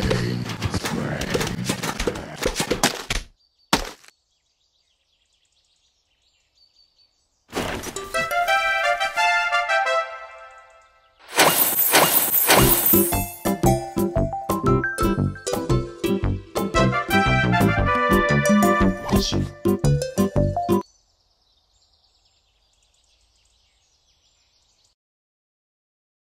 pain.